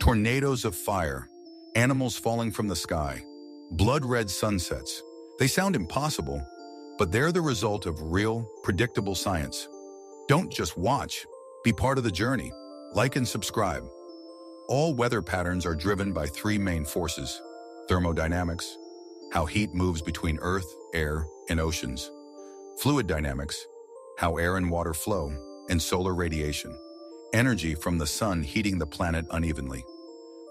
tornadoes of fire, animals falling from the sky, blood-red sunsets. They sound impossible, but they're the result of real, predictable science. Don't just watch, be part of the journey. Like and subscribe. All weather patterns are driven by three main forces. Thermodynamics, how heat moves between earth, air, and oceans. Fluid dynamics, how air and water flow, and solar radiation, energy from the sun heating the planet unevenly.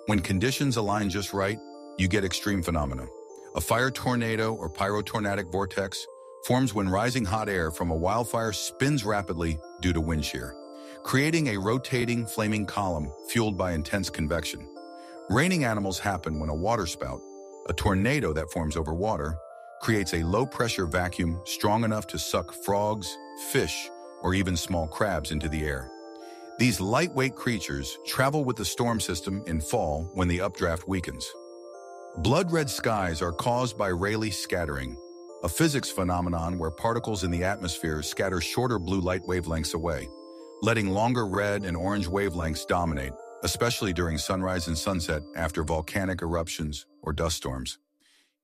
When conditions align just right, you get extreme phenomena. A fire tornado or pyrotornadic vortex forms when rising hot air from a wildfire spins rapidly due to wind shear, creating a rotating, flaming column fueled by intense convection. Raining animals happen when a waterspout, a tornado that forms over water, creates a low-pressure vacuum strong enough to suck frogs, fish, or even small crabs into the air. These lightweight creatures travel with the storm system in fall when the updraft weakens. Blood-red skies are caused by Rayleigh scattering, a physics phenomenon where particles in the atmosphere scatter shorter blue light wavelengths away, letting longer red and orange wavelengths dominate, especially during sunrise and sunset after volcanic eruptions or dust storms.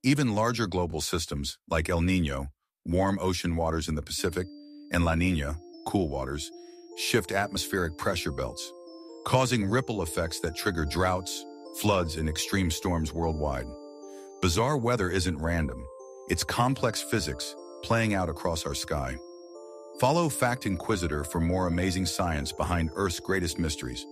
Even larger global systems like El Nino, warm ocean waters in the Pacific, and La Nina, cool waters, shift atmospheric pressure belts, causing ripple effects that trigger droughts, floods, and extreme storms worldwide. Bizarre weather isn't random. It's complex physics playing out across our sky. Follow Fact Inquisitor for more amazing science behind Earth's greatest mysteries.